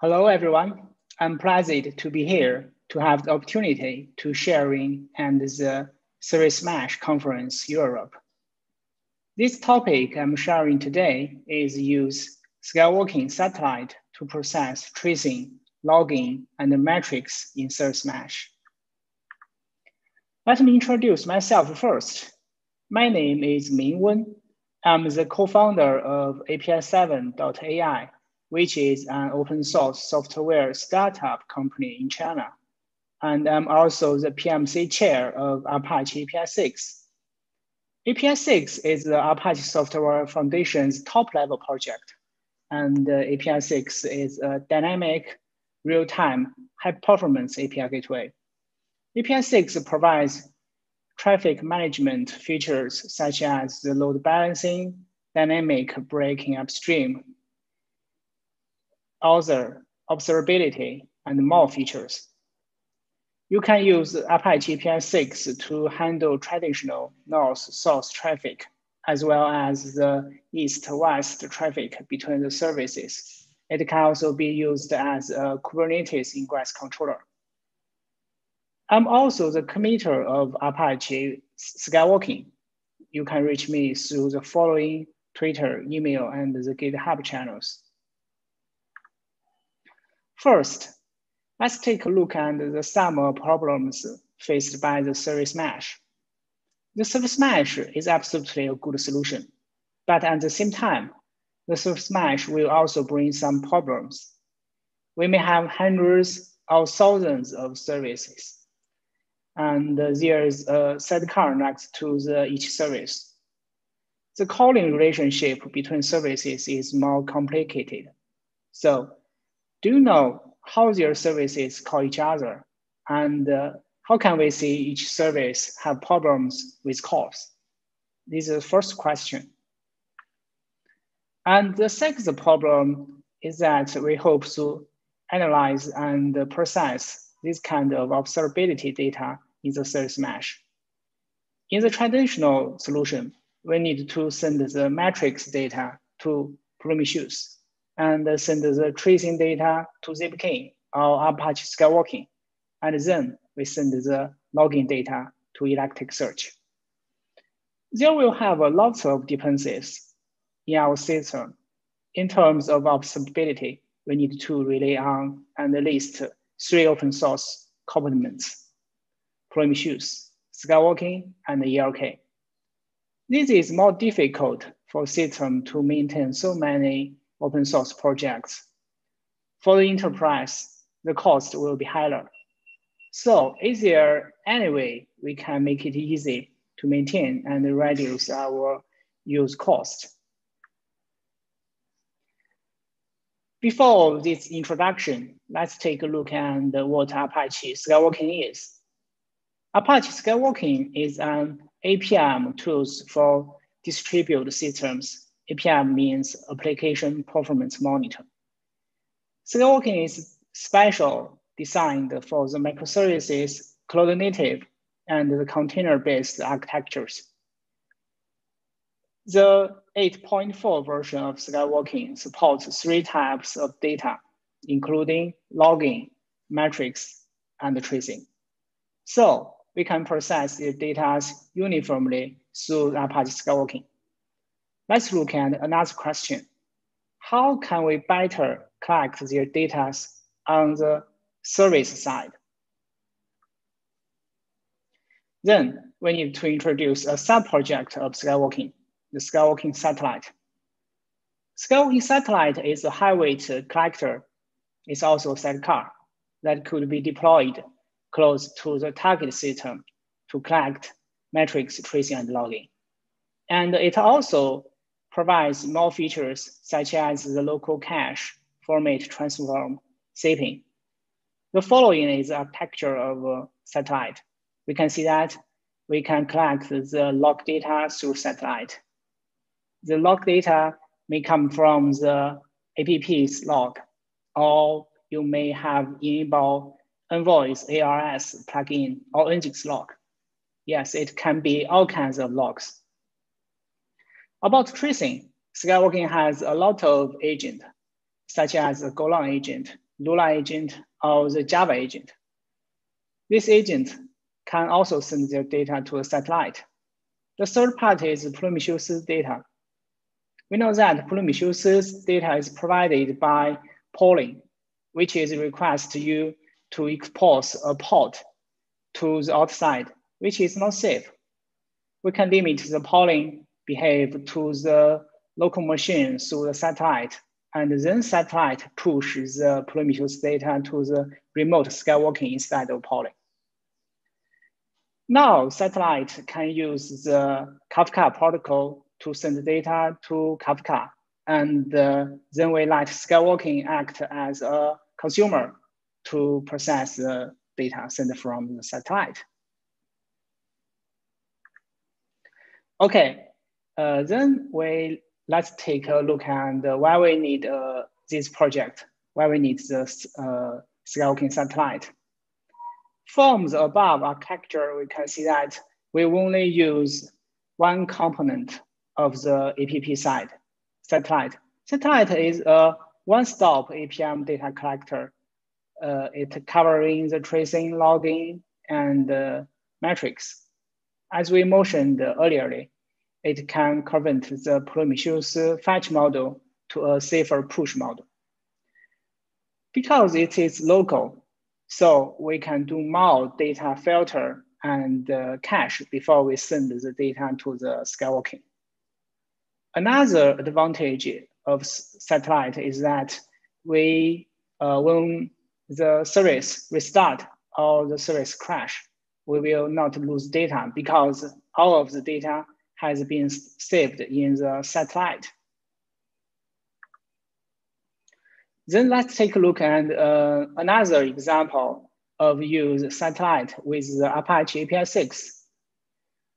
Hello, everyone. I'm pleased to be here to have the opportunity to sharing and the Service Mesh Conference Europe. This topic I'm sharing today is use skywalking satellite to process tracing, logging, and metrics in Service Mesh. Let me introduce myself first. My name is Ming Wen. I'm the co-founder of API7.ai which is an open source software startup company in China. And I'm also the PMC chair of Apache APISIX. API 6 is the Apache Software Foundation's top level project. And uh, APISIX is a dynamic, real-time, high-performance API gateway. APISIX provides traffic management features such as the load balancing, dynamic breaking upstream, other observability, and more features. You can use Apache APISIX to handle traditional north-south traffic, as well as the east-west traffic between the services. It can also be used as a Kubernetes ingress controller. I'm also the committer of Apache Skywalking. You can reach me through the following Twitter, email, and the GitHub channels. First, let's take a look at the some problems faced by the service mesh. The service mesh is absolutely a good solution, but at the same time, the service mesh will also bring some problems. We may have hundreds or thousands of services, and there's a sidecar next to the, each service. The calling relationship between services is more complicated. So do you know how their services call each other? And uh, how can we see each service have problems with calls? This is the first question. And the second problem is that we hope to analyze and process this kind of observability data in the service mesh. In the traditional solution, we need to send the metrics data to Prometheus and send the tracing data to Zipkin or Apache Skywalking. And then we send the logging data to Elasticsearch. There will have a lot of dependencies in our system. In terms of observability, we need to rely on at least three open source components, Prometheus, Skywalking, and ELK. This is more difficult for system to maintain so many open source projects. For the enterprise, the cost will be higher. So is there any way we can make it easy to maintain and reduce our use cost? Before this introduction, let's take a look at what Apache Skywalking is. Apache Skywalking is an APM tools for distributed systems APM means Application Performance Monitor. Skywalking is special designed for the microservices, cloud native, and the container-based architectures. The 8.4 version of Skywalking supports three types of data, including logging, metrics, and tracing. So we can process the data uniformly through Apache Skywalking. Let's look at another question. How can we better collect their data on the service side? Then we need to introduce a sub-project of Skywalking, the Skywalking satellite. Skywalking satellite is a high-weight collector. It's also a sidecar that could be deployed close to the target system to collect metrics, tracing, and logging. And it also provides more features such as the local cache format transform zipping. The following is a picture of a satellite. We can see that we can collect the log data through satellite. The log data may come from the app's log, or you may have enabled Envoy's ALS plugin or Nginx log. Yes, it can be all kinds of logs. About tracing, Skywalking has a lot of agent, such as a Golang agent Lua agent, or the Java agent. This agent can also send their data to a satellite. The third part is Prometheus data. We know that Prometheus data is provided by polling, which is a request to you to expose a port to the outside, which is not safe. We can limit the polling behave to the local machine through the satellite, and then satellite pushes the Prometheus data to the remote skywalking inside of polling. Now, satellite can use the Kafka protocol to send data to Kafka, and uh, then we let Skywalking act as a consumer to process the data sent from the satellite. Okay, uh, then we let's take a look at why we need uh, this project, why we need this uh, satellite. From the above architecture, we can see that we only use one component of the APP side, satellite. Satellite is a one-stop APM data collector. Uh, it covering the tracing, logging, and uh, metrics. As we mentioned earlier, it can convert the Prometheus fetch model to a safer push model. Because it is local, so we can do more data filter and uh, cache before we send the data to the Skywalking. Another advantage of satellite is that we, uh, when the service restart or the service crash, we will not lose data because all of the data has been saved in the satellite. Then let's take a look at uh, another example of use satellite with the Apache APISIX.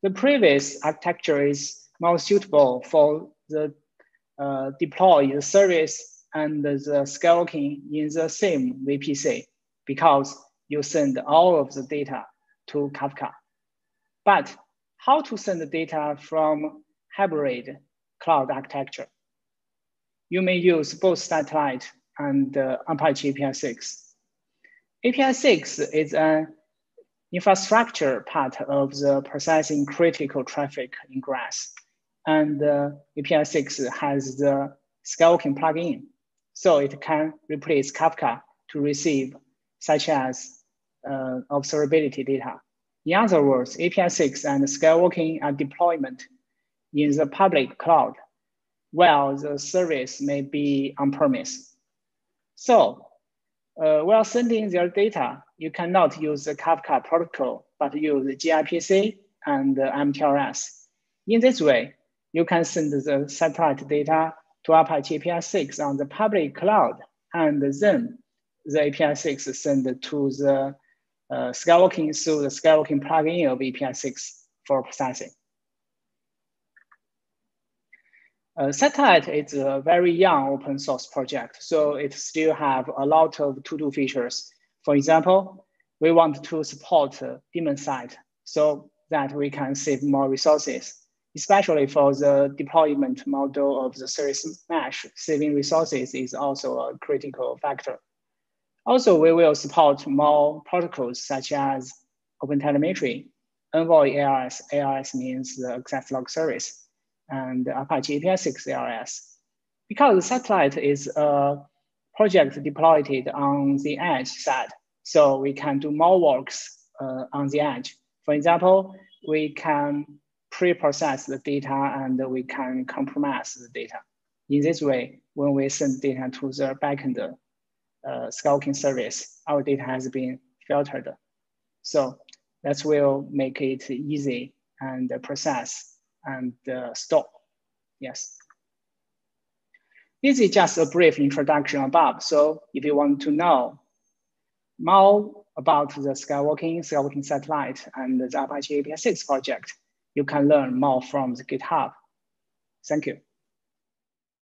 The previous architecture is more suitable for the uh, deploy the service and the scaling in the same VPC because you send all of the data to Kafka. But how to send the data from hybrid cloud architecture? You may use both satellite and uh, Apache APISIX. API 6 is an infrastructure part of the processing critical traffic ingress. And uh, APISIX has the Skywalking plugin. So it can replace Kafka to receive such as uh, observability data. In other words, APISIX and Skywalking are deployment in the public cloud, while the service may be on-premise. So uh, while sending their data, you cannot use the Kafka protocol, but use the gRPC and the MTLS. In this way, you can send the satellite data to Apache APISIX on the public cloud, and then the APISIX send to the uh, Skywalking through the Skywalking plugin of APISIX for processing. Uh, Satellite is a very young open source project, so it still have a lot of to-do features. For example, we want to support uh, DaemonSet so that we can save more resources especially for the deployment model of the service mesh, saving resources is also a critical factor. Also, we will support more protocols such as OpenTelemetry, Envoy ALS, ALS means the access log service, and Apache API 6 ALS. Because the satellite is a project deployed on the edge side, so we can do more works uh, on the edge. For example, we can pre-process the data and we can compromise the data. In this way, when we send data to the backend uh, Skywalking service, our data has been filtered. So that will make it easy and process and uh, store. Yes. This is just a brief introduction above. So if you want to know more about the Skywalking, Skywalking satellite, and the Apache APISIX project, you can learn more from the GitHub. Thank you.